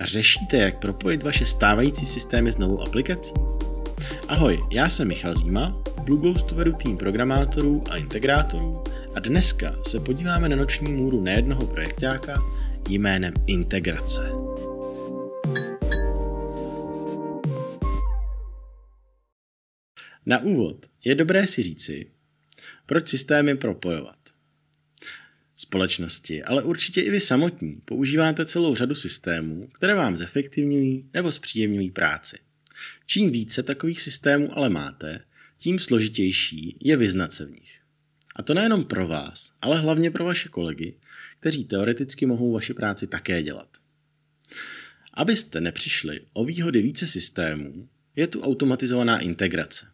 Řešíte, jak propojit vaše stávající systémy s novou aplikací? Ahoj, já jsem Michal Zíma, v vedu tým programátorů a integrátorů a dneska se podíváme na noční můru nejednoho projektáka jménem Integrace. Na úvod je dobré si říci, proč systémy propojovat. Společnosti, ale určitě i vy samotní používáte celou řadu systémů, které vám zefektivňují nebo zpříjemňují práci. Čím více takových systémů ale máte, tím složitější je vyznat se v nich. A to nejenom pro vás, ale hlavně pro vaše kolegy, kteří teoreticky mohou vaši práci také dělat. Abyste nepřišli o výhody více systémů, je tu automatizovaná integrace.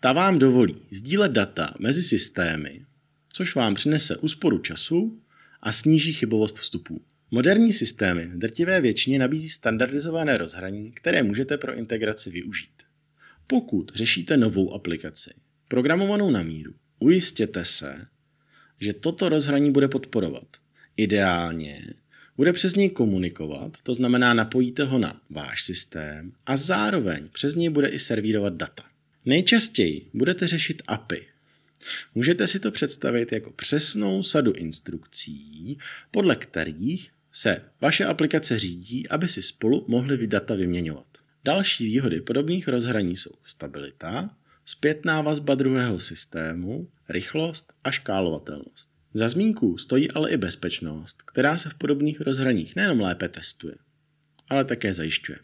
Ta vám dovolí sdílet data mezi systémy, což vám přinese úsporu času a sníží chybovost vstupů. Moderní systémy v drtivé většině nabízí standardizované rozhraní, které můžete pro integraci využít. Pokud řešíte novou aplikaci, programovanou na míru, ujistěte se, že toto rozhraní bude podporovat. Ideálně bude přes něj komunikovat, to znamená napojíte ho na váš systém a zároveň přes něj bude i servírovat data. Nejčastěji budete řešit API. Můžete si to představit jako přesnou sadu instrukcí, podle kterých se vaše aplikace řídí, aby si spolu mohli data vyměňovat. Další výhody podobných rozhraní jsou stabilita, zpětná vazba druhého systému, rychlost a škálovatelnost. Za zmínku stojí ale i bezpečnost, která se v podobných rozhraních nejenom lépe testuje, ale také zajišťuje.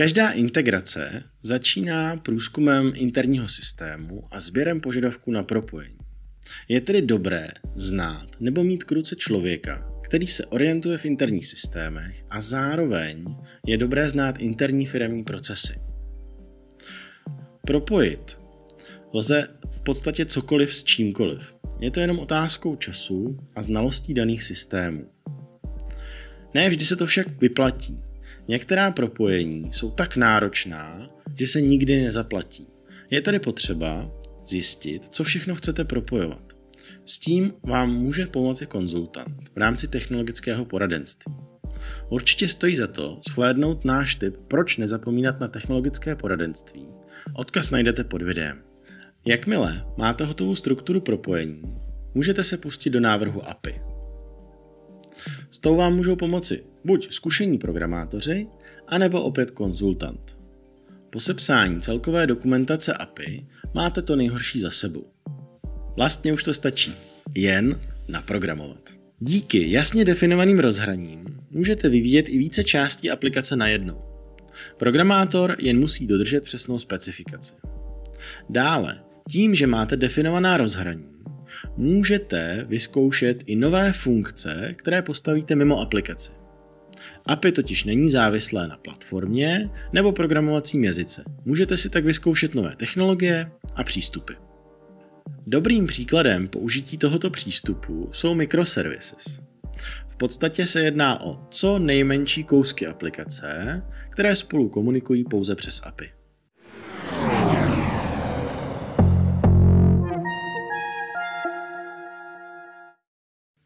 Každá integrace začíná průzkumem interního systému a sběrem požadavků na propojení. Je tedy dobré znát nebo mít k ruce člověka, který se orientuje v interních systémech a zároveň je dobré znát interní firmní procesy. Propojit lze v podstatě cokoliv s čímkoliv. Je to jenom otázkou času a znalostí daných systémů. Ne vždy se to však vyplatí. Některá propojení jsou tak náročná, že se nikdy nezaplatí. Je tedy potřeba zjistit, co všechno chcete propojovat. S tím vám může pomoci konzultant v rámci technologického poradenství. Určitě stojí za to shlédnout náš tip Proč nezapomínat na technologické poradenství. Odkaz najdete pod videem. Jakmile máte hotovou strukturu propojení, můžete se pustit do návrhu API. S tou vám můžou pomoci buď zkušení programátoři, anebo opět konzultant. Po sepsání celkové dokumentace API máte to nejhorší za sebou. Vlastně už to stačí jen naprogramovat. Díky jasně definovaným rozhraním můžete vyvíjet i více částí aplikace najednou. Programátor jen musí dodržet přesnou specifikaci. Dále, tím, že máte definovaná rozhraní, můžete vyzkoušet i nové funkce, které postavíte mimo aplikaci. API totiž není závislé na platformě nebo programovacím jazyce. Můžete si tak vyzkoušet nové technologie a přístupy. Dobrým příkladem použití tohoto přístupu jsou microservices. V podstatě se jedná o co nejmenší kousky aplikace, které spolu komunikují pouze přes API.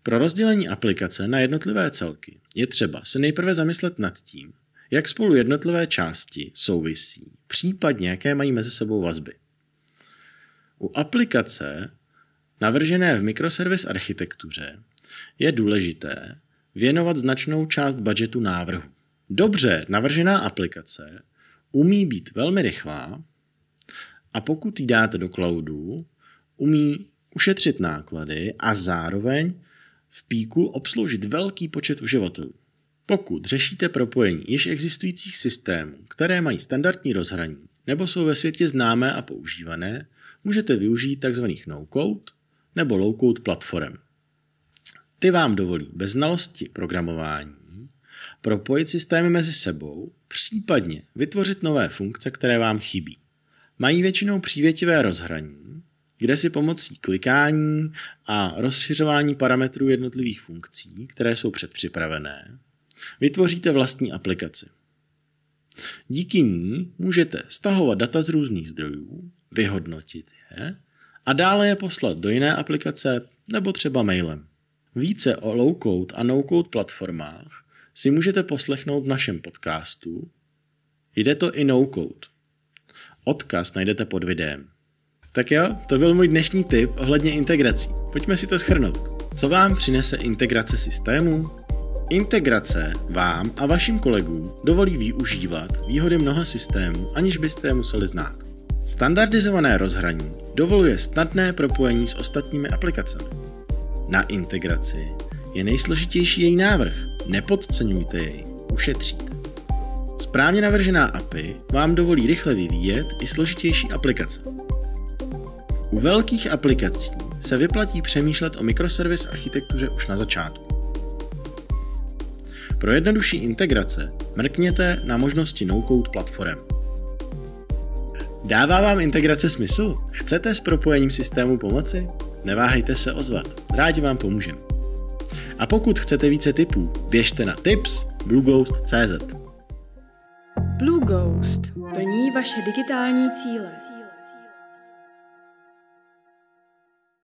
Pro rozdělení aplikace na jednotlivé celky je třeba se nejprve zamyslet nad tím, jak spolu jednotlivé části souvisí, případně jaké mají mezi sebou vazby. U aplikace navržené v mikroservis architektuře je důležité věnovat značnou část budgetu návrhu. Dobře navržená aplikace umí být velmi rychlá a pokud ji dáte do cloudu, umí ušetřit náklady a zároveň v píku obsloužit velký počet uživatelů. Pokud řešíte propojení již existujících systémů, které mají standardní rozhraní nebo jsou ve světě známé a používané, můžete využít tzv. no-code nebo low-code platform. Ty vám dovolí bez znalosti programování propojit systémy mezi sebou, případně vytvořit nové funkce, které vám chybí. Mají většinou přívětivé rozhraní, kde si pomocí klikání a rozšiřování parametrů jednotlivých funkcí, které jsou předpřipravené, vytvoříte vlastní aplikaci. Díky ní můžete stahovat data z různých zdrojů, vyhodnotit je a dále je poslat do jiné aplikace nebo třeba mailem. Více o low-code a no-code platformách si můžete poslechnout v našem podcastu Jde to i no-code. Odkaz najdete pod videem. Tak jo, to byl můj dnešní tip ohledně integrací. Pojďme si to schrnout. Co vám přinese integrace systému? Integrace vám a vašim kolegům dovolí využívat výhody mnoha systémů, aniž byste je museli znát. Standardizované rozhraní dovoluje snadné propojení s ostatními aplikacemi. Na integraci je nejsložitější její návrh. Nepodceňujte jej, ušetříte. Správně navržená API vám dovolí rychle vyvíjet i složitější aplikace. U velkých aplikací se vyplatí přemýšlet o mikroservis architektuře už na začátku. Pro jednodušší integrace mrkněte na možnosti no-code platform. Dává vám integrace smysl? Chcete s propojením systému pomoci? Neváhejte se ozvat, rádi vám pomůžeme. A pokud chcete více tipů, běžte na tips.blueghost.cz. Blue Ghost plní vaše digitální cíle.